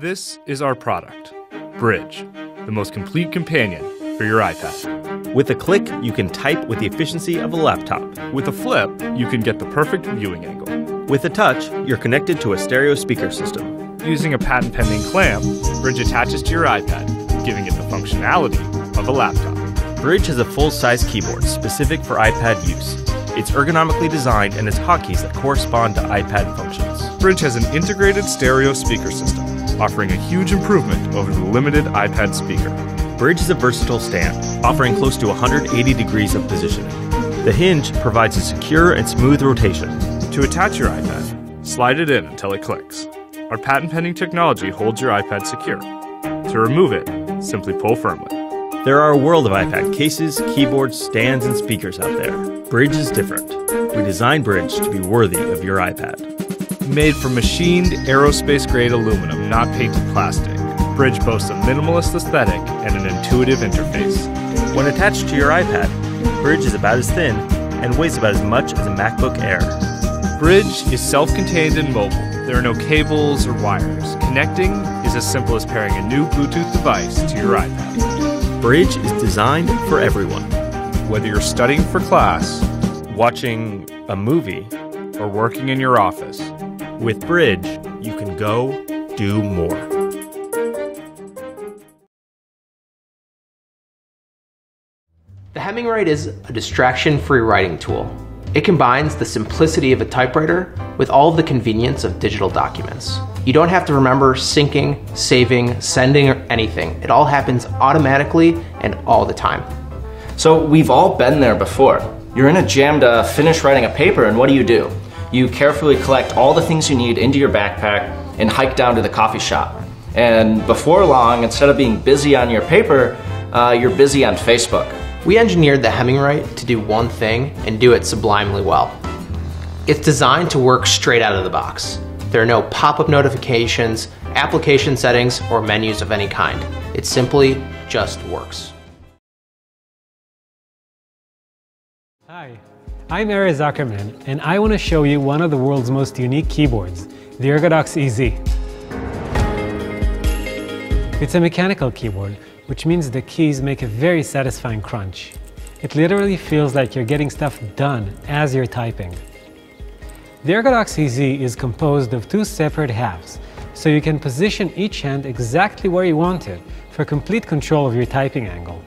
This is our product, Bridge, the most complete companion for your iPad. With a click, you can type with the efficiency of a laptop. With a flip, you can get the perfect viewing angle. With a touch, you're connected to a stereo speaker system. Using a patent pending clamp, Bridge attaches to your iPad, giving it the functionality of a laptop. Bridge has a full size keyboard specific for iPad use. It's ergonomically designed and has hotkeys that correspond to iPad functions. Bridge has an integrated stereo speaker system, offering a huge improvement over the limited iPad speaker. Bridge is a versatile stand, offering close to 180 degrees of positioning. The hinge provides a secure and smooth rotation. To attach your iPad, slide it in until it clicks. Our patent pending technology holds your iPad secure. To remove it, simply pull firmly. There are a world of iPad cases, keyboards, stands, and speakers out there. Bridge is different. We designed Bridge to be worthy of your iPad. Made from machined aerospace grade aluminum, not painted plastic, Bridge boasts a minimalist aesthetic and an intuitive interface. When attached to your iPad, Bridge is about as thin and weighs about as much as a MacBook Air. Bridge is self contained and mobile. There are no cables or wires. Connecting is as simple as pairing a new Bluetooth device to your iPad. Bridge is designed for everyone. Whether you're studying for class, Watching a movie, or working in your office, with Bridge, you can go do more. The Hemingwrite is a distraction-free writing tool. It combines the simplicity of a typewriter with all of the convenience of digital documents. You don't have to remember syncing, saving, sending, or anything. It all happens automatically and all the time. So we've all been there before. You're in a jam to uh, finish writing a paper and what do you do? You carefully collect all the things you need into your backpack and hike down to the coffee shop. And before long, instead of being busy on your paper, uh, you're busy on Facebook. We engineered the Hemingwrite to do one thing and do it sublimely well. It's designed to work straight out of the box. There are no pop-up notifications, application settings, or menus of any kind. It simply just works. I'm Erez Zuckerman, and I want to show you one of the world's most unique keyboards, the Ergodox EZ. It's a mechanical keyboard, which means the keys make a very satisfying crunch. It literally feels like you're getting stuff done as you're typing. The Ergodox EZ is composed of two separate halves, so you can position each hand exactly where you want it for complete control of your typing angle.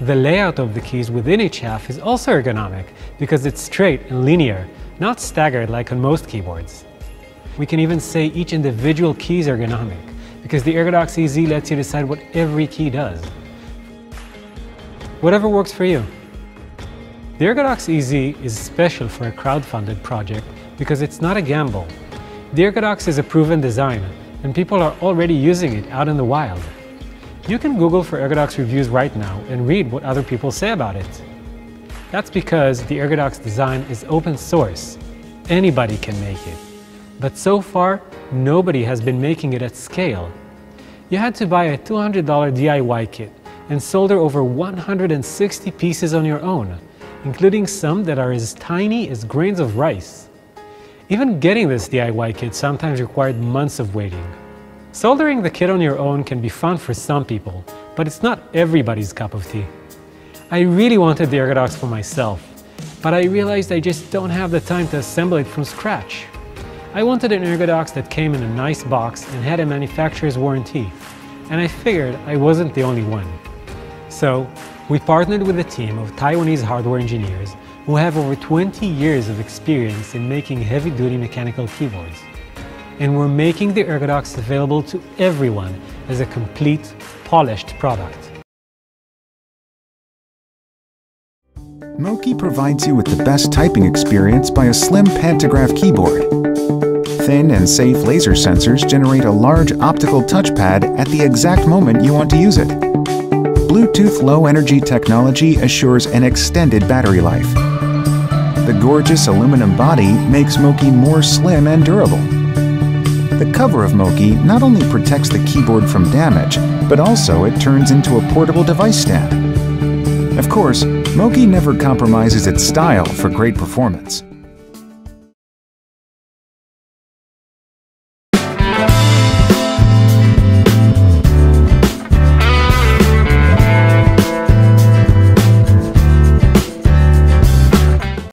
The layout of the keys within each half is also ergonomic because it's straight and linear, not staggered like on most keyboards. We can even say each individual key is ergonomic because the Ergodox EZ lets you decide what every key does. Whatever works for you. The Ergodox EZ is special for a crowd-funded project because it's not a gamble. The Ergodox is a proven design and people are already using it out in the wild. You can Google for Ergodox reviews right now and read what other people say about it. That's because the Ergodox design is open source. Anybody can make it. But so far, nobody has been making it at scale. You had to buy a $200 DIY kit and solder over 160 pieces on your own, including some that are as tiny as grains of rice. Even getting this DIY kit sometimes required months of waiting. Soldering the kit on your own can be fun for some people, but it's not everybody's cup of tea. I really wanted the Ergodox for myself, but I realized I just don't have the time to assemble it from scratch. I wanted an Ergodox that came in a nice box and had a manufacturer's warranty, and I figured I wasn't the only one. So, we partnered with a team of Taiwanese hardware engineers who have over 20 years of experience in making heavy-duty mechanical keyboards. And we're making the Ergodox available to everyone as a complete, polished product. Moki provides you with the best typing experience by a slim pantograph keyboard. Thin and safe laser sensors generate a large optical touchpad at the exact moment you want to use it. Bluetooth Low Energy technology assures an extended battery life. The gorgeous aluminum body makes Moki more slim and durable. The cover of Moki not only protects the keyboard from damage, but also it turns into a portable device stand. Of course, Moki never compromises its style for great performance.